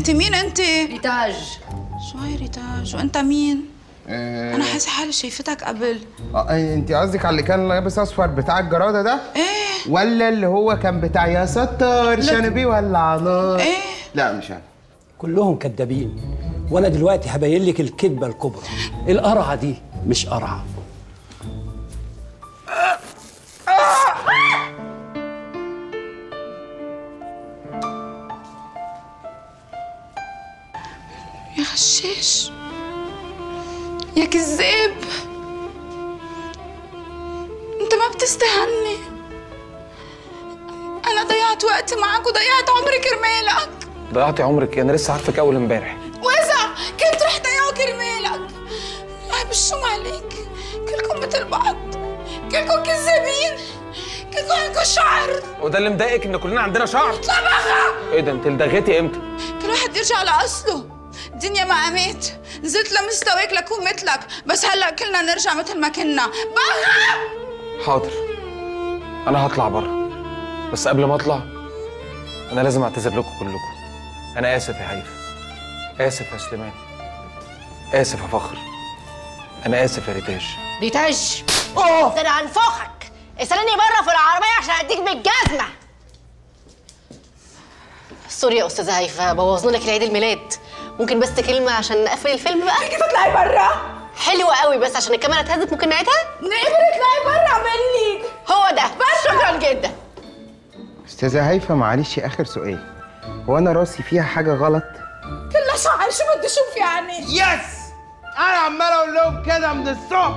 انت مين انت؟ ريتاج. شو هاي ريتاج. وانت مين؟ أنا حاسه حالي شايفتك قبل. انت قصدك على اللي كان لابس اصفر بتاع الجرادة ده؟ إيه. ولا اللي هو كان بتاع يا ستار شنبي ولع نار؟ إيه. لا مش أنا كلهم كدابين. وأنا دلوقتي هبين لك الكذبة الكبرى. القرعة دي مش قرعة. يا غشاش يا كذاب. انت ما بتستهني. أنا ضيعت وقتي معك وضيعت عمري كرمالك. ضيعتي عمرك؟ أنا لسه عارفك اول امبارح. واذا كنت رح ضيعه كرمالك. عيب الشوم عليك؟ كلكم مثل بعض. كلكم كذابين. كلكم عندكم شعر. وده اللي مضايقك ان كلنا عندنا شعر؟ طبخة إيه ده انت لدغيتي إمتى؟ كل واحد يرجع لأصله. الدنيا ما قامت نزلت لمستواك لكون مثلك. بس هلا كلنا نرجع مثل ما كنا. بخا حاضر. أنا هطلع بره بس قبل ما أطلع أنا لازم أعتذر لكم كلكم. أنا آسف يا هيفا آسف يا سليمان. آسف يا فخر. أنا آسف يا ريتاج. ريتاج ده أنا هنفخك استناني بره في العربية عشان أديك بالجزمة. Sorry يا أستاذة هيفا بوظنا لك العيد الميلاد. ممكن بس كلمه عشان نقفل الفيلم بقى؟ فيكي تطلعي برا. حلوة قوي بس عشان الكاميرا اتهزت ممكن نعيدها؟ نقدر اطلعي برا مني هو ده. شكرا جدا. أستاذة هيفا معلش آخر سؤال. هو أنا راسي فيها حاجة غلط؟ كلها شعر شو بدي أشوف يعني؟ Yes! أنا عمال أقول لهم كده من الصبح.